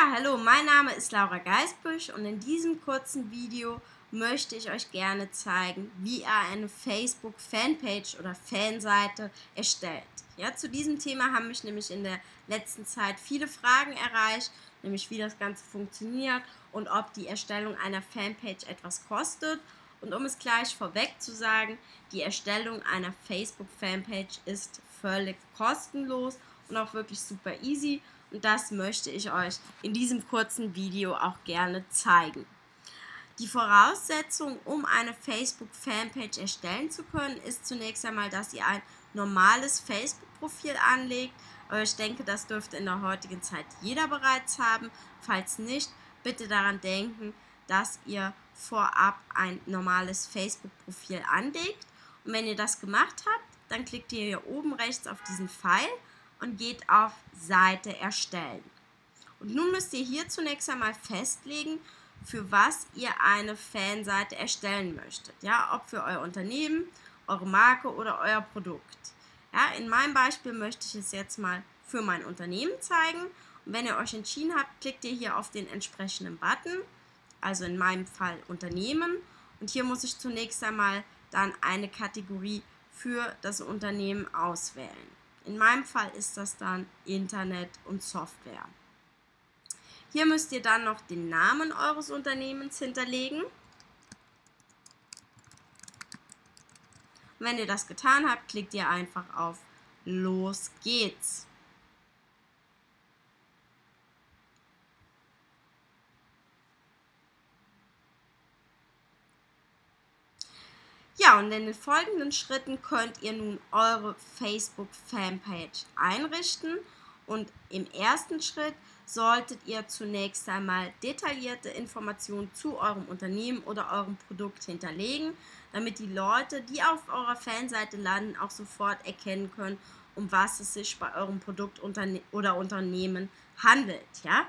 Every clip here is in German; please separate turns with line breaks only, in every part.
Ja, hallo, mein Name ist Laura Geisbüsch und in diesem kurzen Video möchte ich euch gerne zeigen, wie ihr eine Facebook-Fanpage oder Fanseite erstellt. Ja, zu diesem Thema haben mich nämlich in der letzten Zeit viele Fragen erreicht, nämlich wie das Ganze funktioniert und ob die Erstellung einer Fanpage etwas kostet. Und um es gleich vorweg zu sagen, die Erstellung einer Facebook-Fanpage ist völlig kostenlos und auch wirklich super easy und das möchte ich euch in diesem kurzen Video auch gerne zeigen. Die Voraussetzung, um eine Facebook-Fanpage erstellen zu können, ist zunächst einmal, dass ihr ein normales Facebook-Profil anlegt. Ich denke, das dürfte in der heutigen Zeit jeder bereits haben. Falls nicht, bitte daran denken, dass ihr vorab ein normales Facebook-Profil anlegt. Und wenn ihr das gemacht habt, dann klickt ihr hier oben rechts auf diesen Pfeil und geht auf Seite erstellen. Und nun müsst ihr hier zunächst einmal festlegen, für was ihr eine Fanseite erstellen möchtet. Ja, ob für euer Unternehmen, eure Marke oder euer Produkt. Ja, in meinem Beispiel möchte ich es jetzt mal für mein Unternehmen zeigen. Und wenn ihr euch entschieden habt, klickt ihr hier auf den entsprechenden Button, also in meinem Fall Unternehmen. Und hier muss ich zunächst einmal dann eine Kategorie für das Unternehmen auswählen. In meinem Fall ist das dann Internet und Software. Hier müsst ihr dann noch den Namen eures Unternehmens hinterlegen. wenn ihr das getan habt, klickt ihr einfach auf Los geht's. Und in den folgenden Schritten könnt ihr nun eure Facebook-Fanpage einrichten. Und im ersten Schritt solltet ihr zunächst einmal detaillierte Informationen zu eurem Unternehmen oder eurem Produkt hinterlegen, damit die Leute, die auf eurer Fanseite landen, auch sofort erkennen können, um was es sich bei eurem Produkt oder Unternehmen handelt. Ja?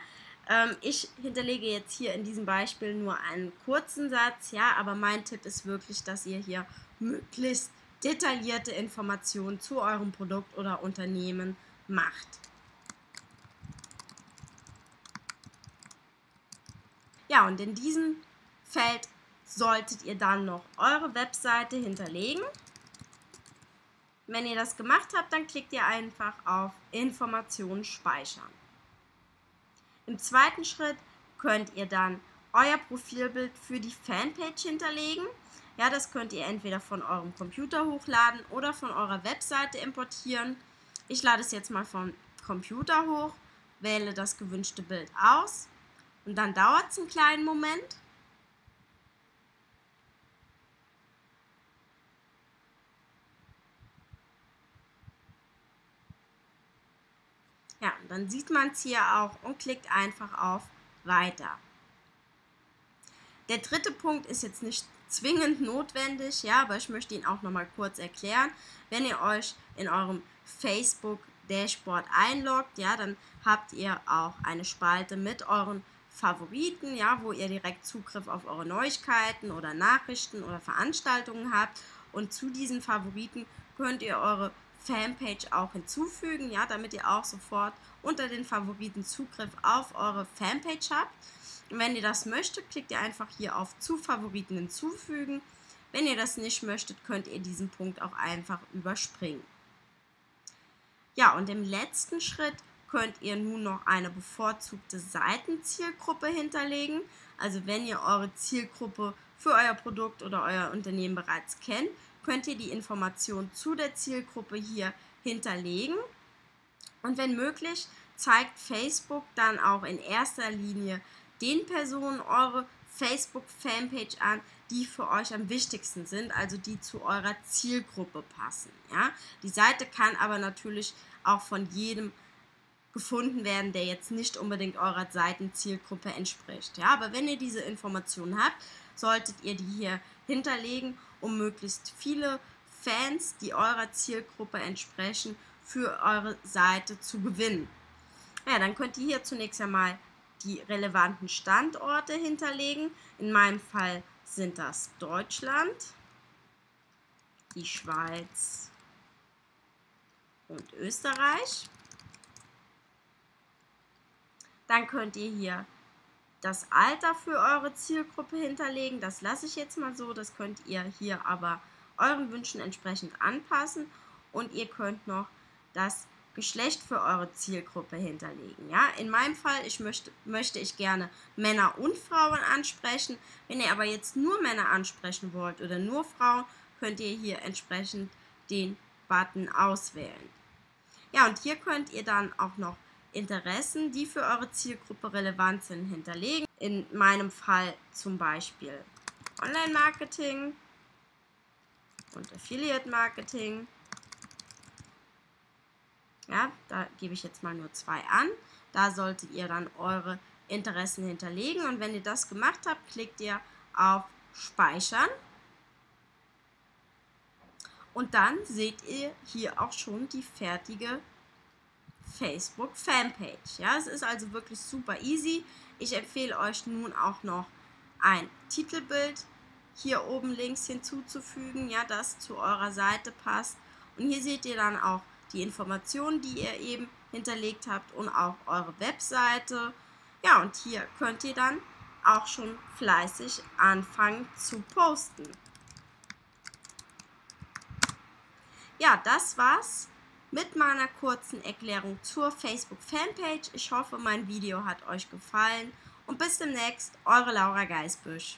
Ähm, ich hinterlege jetzt hier in diesem Beispiel nur einen kurzen Satz, ja, aber mein Tipp ist wirklich, dass ihr hier möglichst detaillierte Informationen zu eurem Produkt oder Unternehmen macht. Ja, und in diesem Feld solltet ihr dann noch eure Webseite hinterlegen. Wenn ihr das gemacht habt, dann klickt ihr einfach auf Informationen speichern. Im zweiten Schritt könnt ihr dann euer Profilbild für die Fanpage hinterlegen. Ja, das könnt ihr entweder von eurem Computer hochladen oder von eurer Webseite importieren. Ich lade es jetzt mal vom Computer hoch, wähle das gewünschte Bild aus und dann dauert es einen kleinen Moment. Ja, dann sieht man es hier auch und klickt einfach auf Weiter. Der dritte Punkt ist jetzt nicht zwingend notwendig, ja, aber ich möchte ihn auch nochmal kurz erklären. Wenn ihr euch in eurem Facebook Dashboard einloggt, ja, dann habt ihr auch eine Spalte mit euren Favoriten, ja, wo ihr direkt Zugriff auf eure Neuigkeiten oder Nachrichten oder Veranstaltungen habt. Und zu diesen Favoriten könnt ihr eure Fanpage auch hinzufügen, ja, damit ihr auch sofort unter den Favoriten Zugriff auf eure Fanpage habt. Und wenn ihr das möchtet, klickt ihr einfach hier auf zu Favoriten hinzufügen. Wenn ihr das nicht möchtet, könnt ihr diesen Punkt auch einfach überspringen. Ja, und im letzten Schritt könnt ihr nun noch eine bevorzugte Seitenzielgruppe hinterlegen. Also wenn ihr eure Zielgruppe für euer Produkt oder euer Unternehmen bereits kennt, könnt ihr die Information zu der Zielgruppe hier hinterlegen. Und wenn möglich, zeigt Facebook dann auch in erster Linie den Personen eure Facebook-Fanpage an, die für euch am wichtigsten sind, also die zu eurer Zielgruppe passen. Ja? Die Seite kann aber natürlich auch von jedem gefunden werden, der jetzt nicht unbedingt eurer Seitenzielgruppe entspricht. Ja, aber wenn ihr diese Informationen habt, solltet ihr die hier hinterlegen, um möglichst viele Fans, die eurer Zielgruppe entsprechen, für eure Seite zu gewinnen. Ja, dann könnt ihr hier zunächst einmal die relevanten Standorte hinterlegen. In meinem Fall sind das Deutschland, die Schweiz und Österreich. Dann könnt ihr hier das Alter für eure Zielgruppe hinterlegen. Das lasse ich jetzt mal so. Das könnt ihr hier aber euren Wünschen entsprechend anpassen. Und ihr könnt noch das Geschlecht für eure Zielgruppe hinterlegen. Ja, in meinem Fall, ich möchte, möchte ich gerne Männer und Frauen ansprechen. Wenn ihr aber jetzt nur Männer ansprechen wollt oder nur Frauen, könnt ihr hier entsprechend den Button auswählen. Ja, und hier könnt ihr dann auch noch Interessen, die für eure Zielgruppe relevant sind, hinterlegen. In meinem Fall zum Beispiel Online-Marketing und Affiliate-Marketing. Ja, da gebe ich jetzt mal nur zwei an. Da solltet ihr dann eure Interessen hinterlegen und wenn ihr das gemacht habt, klickt ihr auf Speichern. Und dann seht ihr hier auch schon die fertige Facebook Fanpage. Ja, es ist also wirklich super easy. Ich empfehle euch nun auch noch ein Titelbild hier oben links hinzuzufügen, ja, das zu eurer Seite passt. Und hier seht ihr dann auch die Informationen, die ihr eben hinterlegt habt und auch eure Webseite. Ja, und hier könnt ihr dann auch schon fleißig anfangen zu posten. Ja, das war's mit meiner kurzen Erklärung zur Facebook Fanpage. Ich hoffe, mein Video hat euch gefallen und bis demnächst, eure Laura Geisbüsch.